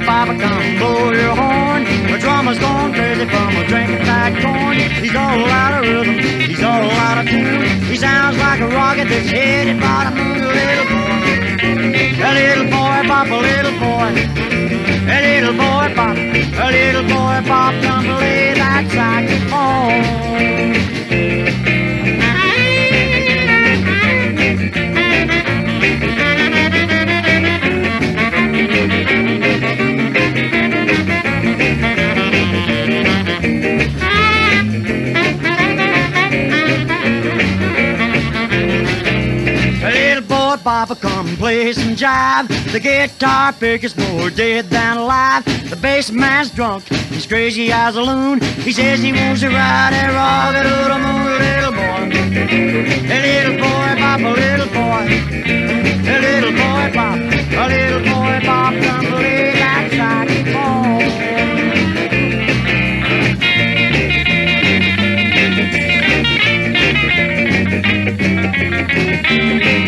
Papa, come blow your horn. The drummer's gone crazy from a drinking fat corn. He's all out of rhythm, he's all out of tune. He sounds like a rocket that's headed by the moon. A little boy, a little boy, Pop, a little boy. Boy, Papa, come play some jive. The guitar pick is more dead than alive. The bass man's drunk, he's crazy as a loon. He says he wants to ride a rocket to the moon. Little boy, a little boy, Papa, little boy, a little boy, Papa, a little boy, Papa, come play that saxophone. A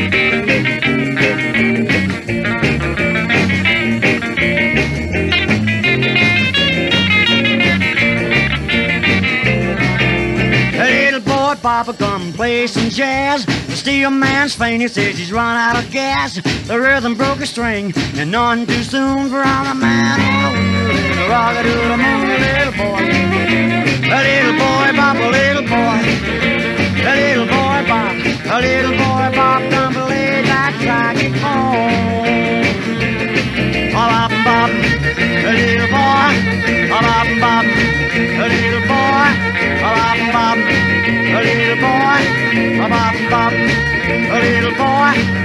Papa, come play some jazz. The steel man's faint, he says he's run out of gas. The rhythm broke a string, and none too soon for I'm a man a little boy. A little. A little boy.